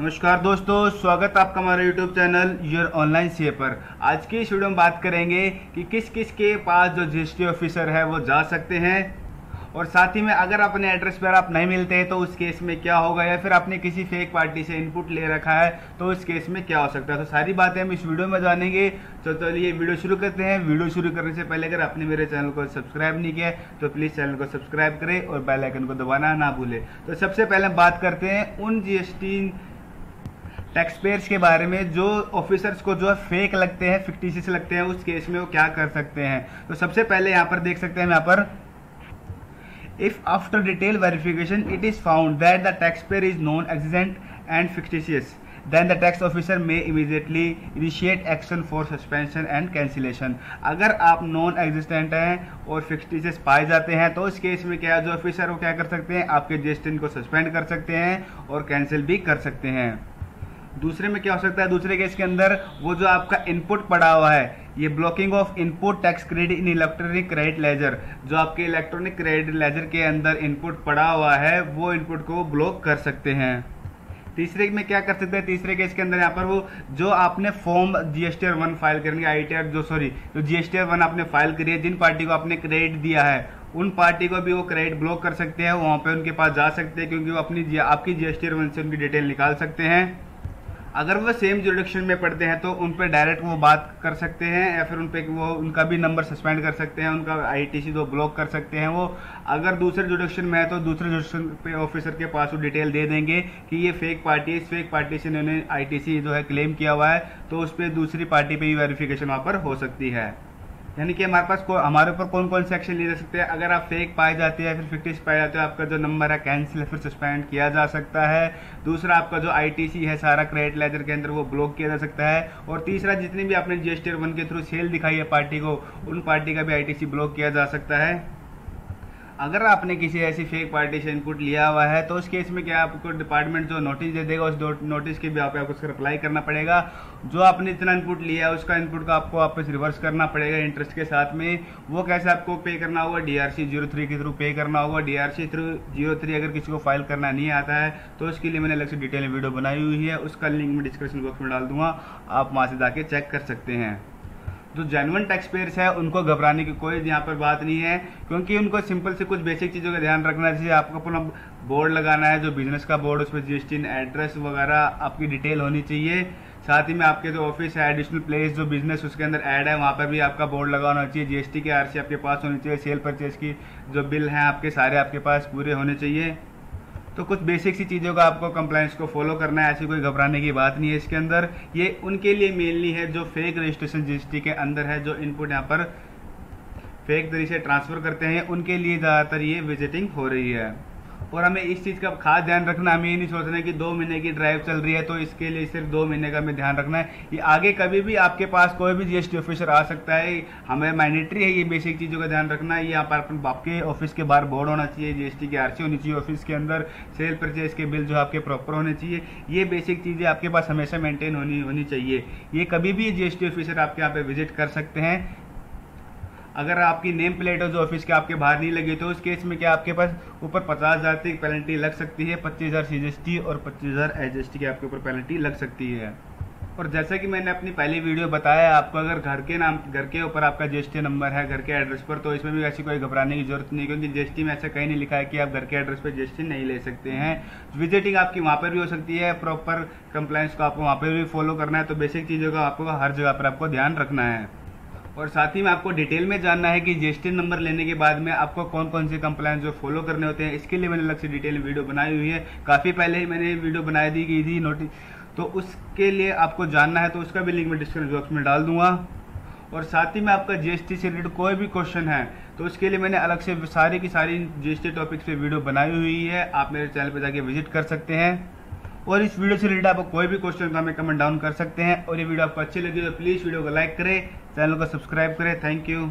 नमस्कार दोस्तों, स्वागत आपका हमारे YouTube channel your online C पर। आज की इस वीडियो में बात करेंगे कि किस किस के पास जो जीएसटी ऑफिसर है, वो जा सकते हैं। और साथ ही में अगर अपने एड्रेस पर आप नहीं मिलते हैं तो उस केस में क्या होगा, या फिर आपने किसी फेक पार्टी से इनपुट ले रखा है तो उस केस में क्या हो सकता है। तो सारी बातें हम इस वीडियो में जानेंगे। तो चलिए तो वीडियो शुरू करते हैं। वीडियो शुरू करने से पहले अगर आपने मेरे चैनल को सब्सक्राइब नहीं किया तो प्लीज़ चैनल को सब्सक्राइब करें और बेल आइकन को दबाना ना भूलें। तो सबसे पहले बात करते हैं उन जीएसटी टैक्स पेयर्स के बारे में जो ऑफिसर्स को जो है फेक लगते हैं फिक्टिशियस लगते हैं, उस केस में वो क्या कर सकते हैं? तो सबसे पहले यहाँ पर देख सकते हैं, यहाँ पर if after detail verification it is found that the tax payer is non accident and fictitious then the tax officer may immediately initiate action for suspension and cancellation अगर आप नॉन एग्जिस्टेंट हैं और फिक्सटिशियस पाए जाते हैं तो इस केस में क्या जो ऑफिसर वो क्या कर सकते हैं? आपके जेस्टिन को सस्पेंड कर सकते हैं और कैंसिल भी कर सकते हैं। दूसरे में क्या हो सकता है? दूसरे केस के अंदर वो जो आपका इनपुट पड़ा हुआ है, ये blocking of input tax credit in electronic credit ledger जो आपके इलेक्ट्रॉनिक क्रेडिट लेजर के अंदर इनपुट पड़ा हुआ है, वो इनपुट को ब्लॉक कर सकते हैं। तीसरे में क्या कर सकते हैं? तीसरे केस के अंदर यहाँ पर वो जो आपने फॉर्म जीएसटी वन फ़ाइल करने आई जो सॉरी जो जीएसटी वन आपने फ़ाइल करी है, जिन पार्टी को आपने क्रेडिट दिया है, उन पार्टी को भी वो क्रेडिट ब्लॉक कर सकते हैं, वहाँ पे उनके पास जा सकते हैं, क्योंकि वो अपनी आपकी जीएसटी वन से उनकी डिटेल निकाल सकते हैं। अगर वो सेम जोडक्शन में पढ़ते हैं तो उन पर डायरेक्ट वो बात कर सकते हैं, या फिर उन पर वो, उनका भी नंबर सस्पेंड कर सकते हैं, उनका आईटीसी तो ब्लॉक कर सकते हैं वो। अगर दूसरे जुडिक्शन में है तो दूसरे जुडिक्शन पे ऑफिसर के पास वो डिटेल दे देंगे कि ये फेक पार्टी इस फेक पार्टी से इन्होंने आईटीसी जो है क्लेम किया हुआ है तो उस पर दूसरी पार्टी पर भी वेरिफिकेशन वहाँ पर हो सकती है। यानी कि हमारे पास हमारे ऊपर कौन कौन से एक्शन लिए जा सकते हैं? अगर आप फेक पाए जाते हैं, फिर फिक्टिस पाए जाते हैं, आपका जो नंबर है कैंसिल फिर सस्पेंड किया जा सकता है। दूसरा, आपका जो आईटीसी है, सारा क्रेडिट लेजर के अंदर वो ब्लॉक किया जा सकता है। और तीसरा, जितनी भी आपने जीएसटी वन के थ्रू सेल दिखाई है पार्टी को, उन पार्टी का भी आईटीसी ब्लॉक किया जा सकता है। अगर आपने किसी ऐसी फेक पार्टी से इनपुट लिया हुआ है तो उस केस में क्या आपको डिपार्टमेंट जो नोटिस दे देगा, उस नोटिस के भी आपको उसका रिप्लाई करना पड़ेगा। जो आपने इतना इनपुट लिया है, उसका इनपुट का आपको वापस रिवर्स करना पड़ेगा इंटरेस्ट के साथ में। वो कैसे आपको पे करना होगा? डीआरसी ज़ीरो थ्री के थ्रू पे करना होगा। डीआरसी थ्रू ज़ीरो थ्री अगर किसी को फ़ाइल करना नहीं आता है तो उसके लिए मैंने अलग से डिटेल वीडियो बनाई हुई है। उसका लिंक मैं डिस्क्रिप्शन बॉक्स में डाल दूँगा। आप वहाँ से जाके चेक कर सकते हैं। जो जेनवन टैक्स पेयर्स है, उनको घबराने की कोई यहाँ पर बात नहीं है, क्योंकि उनको सिंपल से कुछ बेसिक चीज़ों का ध्यान रखना है, जैसे आपको अपना बोर्ड लगाना है, जो बिज़नेस का बोर्ड उस उसमें जीएसटी एड्रेस वगैरह आपकी डिटेल होनी चाहिए। साथ ही में आपके जो ऑफ़िस है एडिशनल प्लेस जो बिज़नेस उसके अंदर ऐड है, वहाँ पर भी आपका बोर्ड लगा होना चाहिए। जीएसटी की आरसी आपके पास होनी चाहिए सेल परचेज की जो बिल हैं, आपके सारे आपके पास पूरे होने चाहिए। तो कुछ बेसिक सी चीज़ों का आपको कंप्लाइंस को फॉलो करना है, ऐसी कोई घबराने की बात नहीं है इसके अंदर। ये उनके लिए मेनली है जो फेक रजिस्ट्रेशन जीएसटी के अंदर है, जो इनपुट यहाँ पर फेक तरीके से ट्रांसफ़र करते हैं। उनके लिए ज़्यादातर ये विजिटिंग हो रही है। और हमें इस चीज़ का खास ध्यान रखना, हमें ये नहीं सोचना कि दो महीने की ड्राइव चल रही है तो इसके लिए सिर्फ़ दो महीने का हमें ध्यान रखना है। ये आगे कभी भी आपके पास कोई भी जीएसटी ऑफिसर आ सकता है, हमें मैंडेटरी है ये बेसिक चीज़ों का ध्यान रखना है। ये पर आपके ऑफ़िस के बाहर बोर्ड होना चाहिए जीएसटी की आरसी होनी चाहिए ऑफ़िस के अंदर सेल परचेज के बिल जो आपके प्रॉपर होने चाहिए। ये बेसिक चीज़ें आपके पास हमेशा मेंटेन होनी होनी चाहिए। ये कभी भी जीएसटी ऑफिसर आपके यहाँ पे विज़िट कर सकते हैं। अगर आपकी नेम प्लेट हो जो ऑफ़िस के आपके बाहर नहीं लगी तो उस केस में क्या आपके पास ऊपर पचास हज़ार तक पेनल्टी लग सकती है, पच्चीस हज़ार सी एस टी और पच्चीस हज़ार एच एस टी के आपके ऊपर पेनल्टी लग सकती है। और जैसा कि मैंने अपनी पहली वीडियो बताया आपको, अगर घर के नाम, घर के ऊपर आपका जीएसटी नंबर है, घर के एड्रेस पर तो इसमें भी ऐसी कोई घबराने की ज़रूरत नहीं क्योंकि जीएसटी में ऐसा कहीं नहीं लिखा है कि आप घर के एड्रेस पर जीएसटी नहीं ले सकते हैं। विजिटिंग आपकी वहाँ पर भी हो सकती है प्रॉपर कंप्लाइंस को आपको वहाँ पर भी फॉलो करना है तो बेसिक चीज़ों का आपको हर जगह पर आपको ध्यान रखना है। और साथ ही में आपको डिटेल में जानना है कि जीएसटी नंबर लेने के बाद में आपको कौन कौन से कंप्लाइंस जो फॉलो करने होते हैं, इसके लिए मैंने अलग से डिटेल वीडियो बनाई हुई है। काफ़ी पहले ही मैंने वीडियो बनाई दी गई थी नोटिस तो उसके लिए आपको जानना है तो उसका भी लिंक मैं डिस्क्रिप्शन बॉक्स में डाल दूँगा। और साथ ही में आपका जीएसटी से रिलेटेड कोई भी क्वेश्चन है तो उसके लिए मैंने अलग से सारी की सारी जीएसटी टॉपिक्स पे वीडियो बनाई हुई है। आप मेरे चैनल पर जाके विज़िट कर सकते हैं। और इस वीडियो से रिलेटेड आपको कोई भी क्वेश्चन का हमें कमेंट डाउन कर सकते हैं। और ये वीडियो आपको अच्छी लगी तो प्लीज़ वीडियो को लाइक करें चैनल को सब्सक्राइब करें। Thank you